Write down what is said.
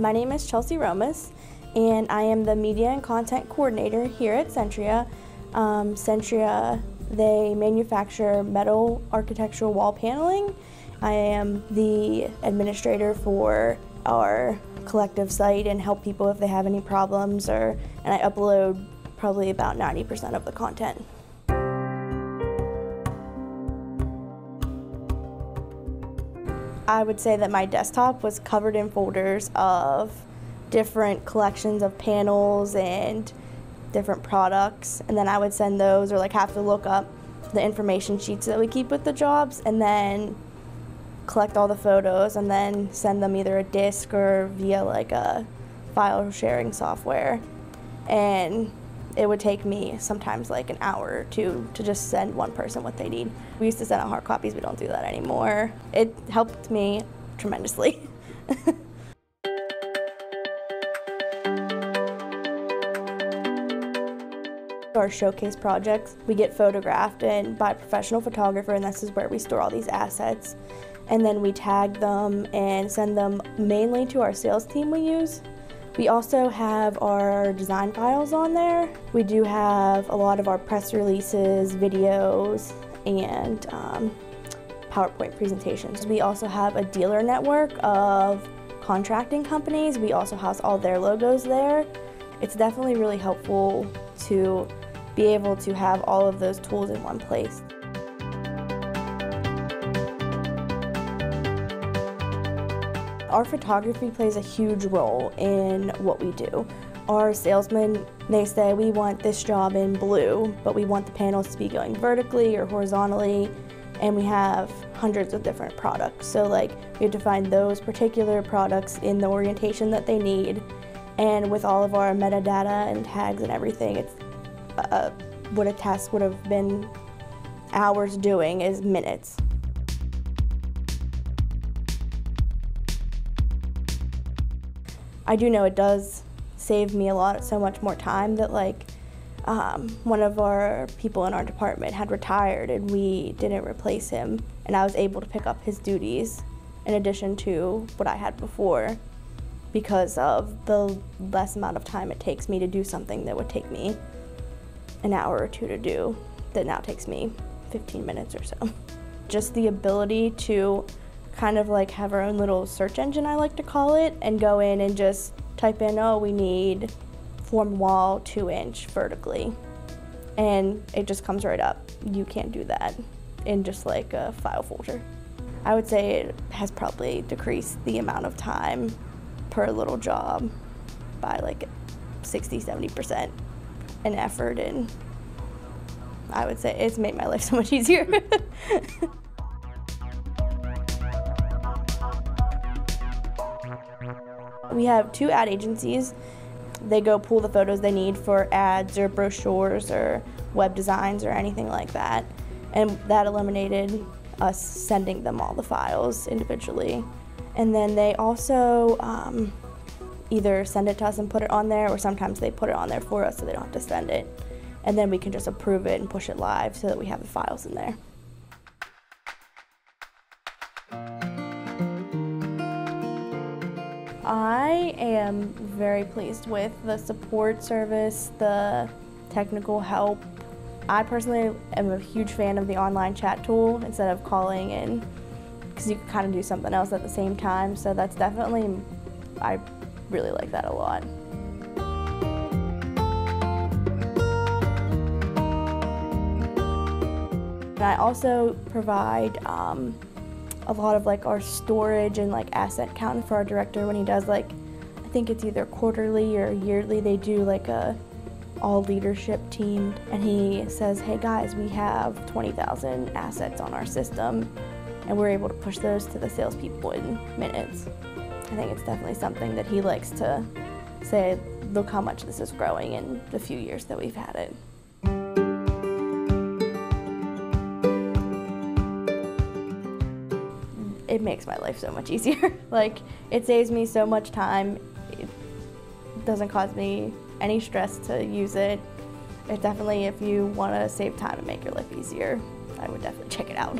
My name is Chelsea Rommes, and I am the Media and Content Coordinator here at Centria. Um, Centria, they manufacture metal architectural wall paneling. I am the administrator for our collective site and help people if they have any problems or and I upload probably about 90% of the content. I would say that my desktop was covered in folders of different collections of panels and different products and then I would send those or like have to look up the information sheets that we keep with the jobs and then collect all the photos and then send them either a disk or via like a file sharing software. And it would take me sometimes like an hour or two to just send one person what they need. We used to send out hard copies, we don't do that anymore. It helped me tremendously. Our showcase projects, we get photographed and by a professional photographer and this is where we store all these assets. And then we tag them and send them mainly to our sales team we use. We also have our design files on there. We do have a lot of our press releases, videos, and um, PowerPoint presentations. We also have a dealer network of contracting companies. We also house all their logos there. It's definitely really helpful to be able to have all of those tools in one place. Our photography plays a huge role in what we do. Our salesmen, they say we want this job in blue, but we want the panels to be going vertically or horizontally, and we have hundreds of different products. So like we have to find those particular products in the orientation that they need, and with all of our metadata and tags and everything, it's uh, what a task would have been hours doing is minutes. I do know it does save me a lot, so much more time that like um, one of our people in our department had retired and we didn't replace him and I was able to pick up his duties in addition to what I had before because of the less amount of time it takes me to do something that would take me an hour or two to do that now takes me 15 minutes or so. Just the ability to kind of like have our own little search engine, I like to call it, and go in and just type in, oh, we need Formawall two inch vertically. And it just comes right up. You can't do that in just like a file folder. I would say it has probably decreased the amount of time per little job by like 60, 70% in effort and I would say it's made my life so much easier. We have two ad agencies. They go pull the photos they need for ads or brochures or web designs or anything like that. And that eliminated us sending them all the files individually. And then they also um, either send it to us and put it on there, or sometimes they put it on there for us so they don't have to send it. And then we can just approve it and push it live so that we have the files in there. I am very pleased with the support service, the technical help. I personally am a huge fan of the online chat tool instead of calling in because you can kind of do something else at the same time. So that's definitely, I really like that a lot. I also provide um, a lot of like our storage and like asset count for our director when he does like I think it's either quarterly or yearly they do like a all leadership team and he says hey guys we have 20,000 assets on our system and we're able to push those to the salespeople in minutes. I think it's definitely something that he likes to say look how much this is growing in the few years that we've had it. It makes my life so much easier. like, it saves me so much time. It doesn't cause me any stress to use it. It definitely, if you want to save time and make your life easier, I would definitely check it out.